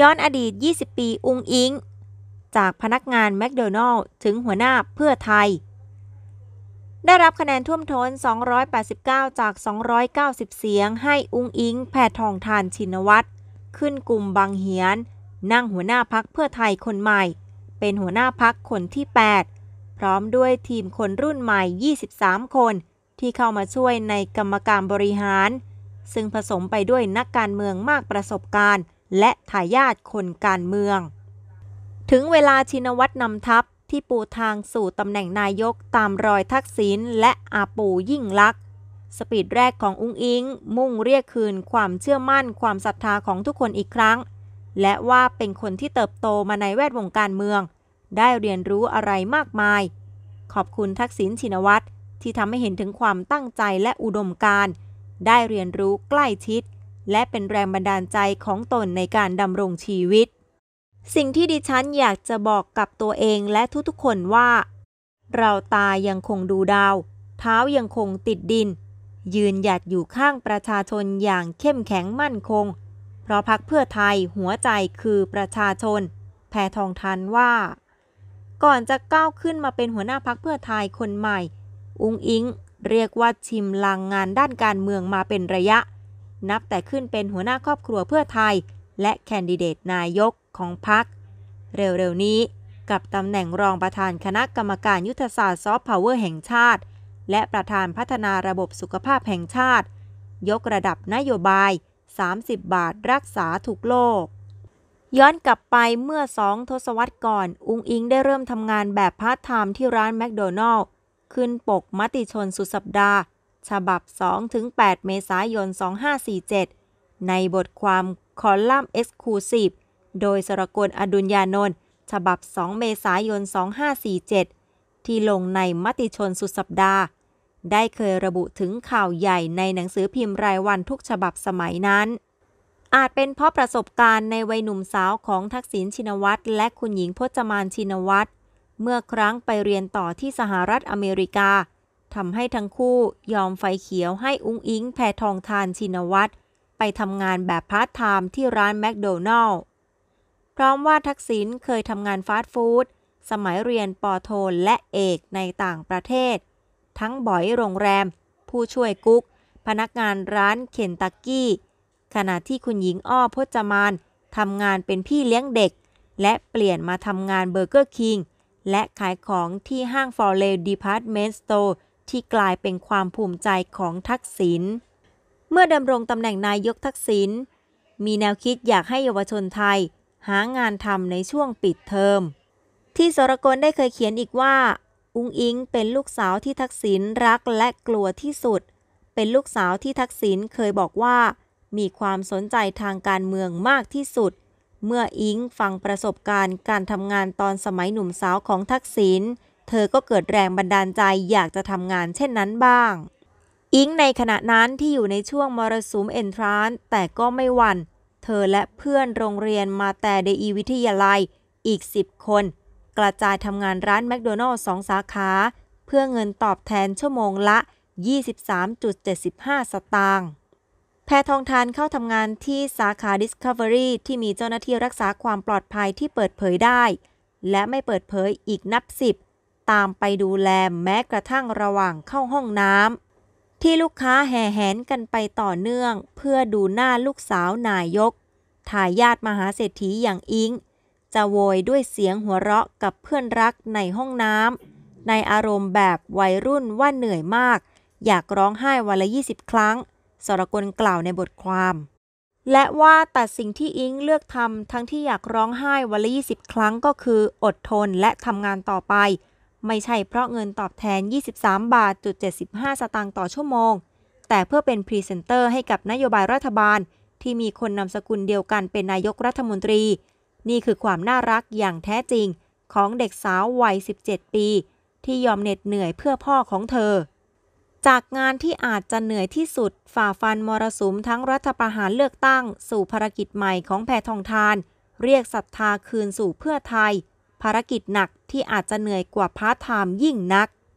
ย้อนอดีต 20 ปีอุงอิง จากพนักงานแมคโดนัลล์ถึงหัวหน้าเพื่อไทย ได้รับคะแนนท่วมท้น 289 จาก 290 เสียง ให้อุงอิง แพทองทานชินวัตร ขึ้นกลุ่มบางเหียน นั่งหัวหน้าพักเพื่อไทยคนใหม่ เป็นหัวหน้าพักคนที่ 8 พร้อมด้วยทีมคนรุ่นใหม่ 23 คน ที่เข้ามาช่วยในกรรมการบริหาร ซึ่งผสมไปด้วยนักการเมืองมากประสบการณ์ และทายาทคนการเมือง ถึงเวลาชินวัตรนำทัพที่ปูทางสู่ตำแหน่งนายกตามรอยทักษิณและอาปูยิ่งลักษณ์สปีดแรกของอุ้งอิง มุ่งเรียกคืนความเชื่อมั่นความศรัทธาของทุกคนอีกครั้ง และว่าเป็นคนที่เติบโตมาในแวดวงการเมือง ได้เรียนรู้อะไรมากมาย ขอบคุณทักษิณชินวัตรที่ทำให้เห็นถึงความตั้งใจและอุดมการณ์ได้เรียนรู้ใกล้ชิด และเป็นแรงบันดาลใจของตนในการดำรงชีวิต สิ่งที่ดิฉันอยากจะบอกกับตัวเองและทุกๆคนว่า เราตายังคงดูดาว เท้ายังคงติดดิน ยืนหยัดอยู่ข้างประชาชนอย่างเข้มแข็งมั่นคง เพราะพักเพื่อไทยหัวใจคือประชาชน แพทองทันว่า ก่อนจะก้าวขึ้นมาเป็นหัวหน้าพักเพื่อไทยคนใหม่ อุงอิงเรียกว่าชิมลางงานด้านการเมืองมาเป็นระยะ นับแต่ขึ้นเป็นหัวหน้าครอบครัวเพื่อไทย และแคนดิเดตนายกของพรรคเร็วๆนี้กับตำแหน่งรองประธานคณะกรรมการยุทธศาสตร์ซอฟต์พาวเวอร์แห่งชาติ และประธานพัฒนาระบบสุขภาพแห่งชาติ ยกระดับนโยบาย 30 บาทรักษาทุกโรย้อนกลับไปเมื่อสองทศวรรษก่อน อุ๊งอิ๊งได้เริ่มทำงานแบบพาร์ทไทม์ที่ร้านแมคโดนัลด์ขึ้นปกมติชนสุดสัปดาห์ ฉบับ 2-8 เมษายน 2547 ในบทความคอลัมน์เอ็กซ์คลูซีฟโดยสรกลอดุลยานนท์ฉบับ 2 เมษายน 2547 ที่ลงในมติชนสุดสัปดาห์ ได้เคยระบุถึงข่าวใหญ่ในหนังสือพิมพ์รายวันทุกฉบับสมัยนั้น อาจเป็นเพราะประสบการณ์ในวัยหนุ่มสาวของทักษิณชินวัตรและคุณหญิงพจมานชินวัตรเมื่อครั้งไปเรียนต่อที่สหรัฐอเมริกา ทำให้ทั้งคู่ยอมไฟเขียวให้อุ๊งอิ๊งแพทองธารชินวัตรไปทำงานแบบพาร์ทไทม์ที่ร้านแมคโดนัลด์พร้อมว่าทักษิณเคยทำงานฟาสต์ฟู้ดสมัยเรียนป.โทและเอกในต่างประเทศ ทั้งบ๋อยโรงแรม ผู้ช่วยกุ๊ก พนักงานร้านเคนตักกี้ ขณะที่คุณหญิงอ้อพจมานทำงานเป็นพี่เลี้ยงเด็ก และเปลี่ยนมาทำงานเบอร์เกอร์คิงและขายของที่ห้างฟอร์เรล department store ที่กลายเป็นความภูมิใจของทักษิณ เมื่อดำรงตำแหน่งนายกทักษิณ มีแนวคิดอยากให้เยาวชนไทย หางานทำในช่วงปิดเทอม ที่สรกลได้เคยเขียนอีกว่า อุงอิงเป็นลูกสาวที่ทักษิณรักและกลัวที่สุด เป็นลูกสาวที่ทักษิณเคยบอกว่า มีความสนใจทางการเมืองมากที่สุด เมื่ออิงฟังประสบการณ์การทำงานตอนสมัยหนุ่มสาวของทักษิณ เธอก็เกิดแรงบันดาลใจอยากจะทำงานเช่นนั้นบ้าง อิงในขณะนั้นที่อยู่ในช่วงมรสุมเอนทรานแต่ก็ไม่หวัน่น เธอและเพื่อนโรงเรียนมาแต่เดอีวิทยาลัยอีก 10 คน กระจายทำงานร้านแมคโดนัลล์สองสาขา เพื่อเงินตอบแทนชั่วโมงละ 23.75 สตางค์แพทองทานเข้าทำงานที่สาขา Discovery ที่มีเจ้าหน้าที่รักษาความปลอดภัยที่เปิดเผยได้ และไม่เปิดเผยอีกนับสิบ ตามไปดูแลแม้กระทั่งระหว่างเข้าห้องน้ำที่ลูกค้าแห่แหนกันไปต่อเนื่อง เพื่อดูหน้าลูกสาวนายกทายาทมหาเศรษฐีอย่างอิง จะโวยด้วยเสียงหัวเราะกับเพื่อนรักในห้องน้ำในอารมณ์แบบวัยรุ่นว่าเหนื่อยมาก อยากร้องไห้วันละ 20 ครั้ง สรกลกล่าวในบทความ และว่าแต่สิ่งที่อิงเลือกทำทั้งที่อยากร้องไห้วันละ 20 ครั้งก็คืออดทนและทำงานต่อไป ไม่ใช่เพราะเงินตอบแทน 23 บาทจุด75 สตางค์ต่อชั่วโมง แต่เพื่อเป็นพรีเซนเตอร์ให้กับนโยบายรัฐบาล ที่มีคนนามสกุลเดียวกันเป็นนายกรัฐมนตรี นี่คือความน่ารักอย่างแท้จริงของเด็กสาววัย 17 ปี ที่ยอมเหน็ดเหนื่อยเพื่อพ่อของเธอ จากงานที่อาจจะเหนื่อยที่สุดฝ่าฟันมรสุมทั้งรัฐประหารเลือกตั้ง สู่ภารกิจใหม่ของแพทองธาร เรียกศรัทธาคืนสู่เพื่อไทย ภารกิจหนักที่อาจจะเหนื่อยกว่าพาร์ทไทม์ยิ่งนัก